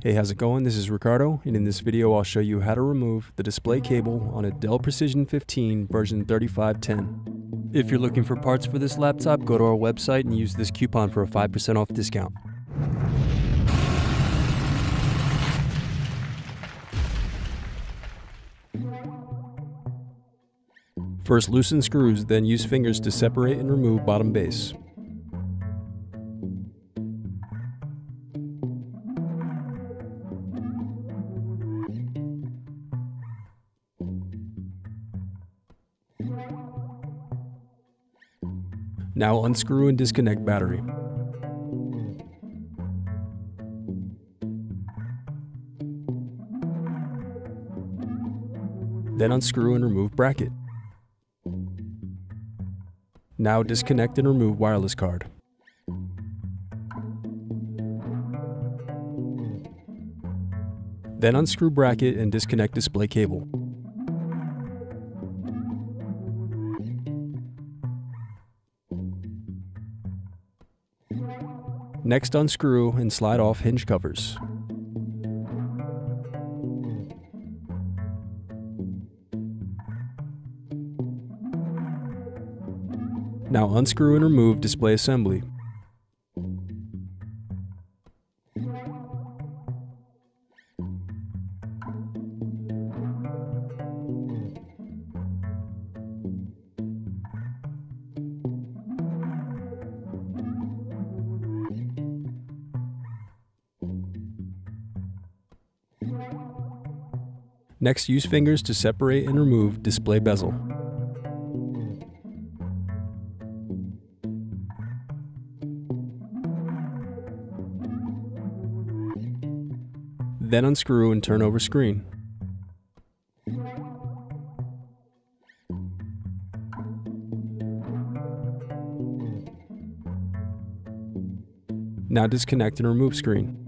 Hey, how's it going? This is Ricardo, and in this video I'll show you how to remove the display cable on a Dell Precision 15 version 3510. If you're looking for parts for this laptop, go to our website and use this coupon for a 5% off discount. First loosen screws, then use fingers to separate and remove bottom base. Now unscrew and disconnect battery. Then unscrew and remove bracket. Now disconnect and remove wireless card. Then unscrew bracket and disconnect display cable. Next unscrew and slide off hinge covers. Now unscrew and remove display assembly. Next, use fingers to separate and remove display bezel. Then unscrew and turn over screen. Now disconnect and remove screen.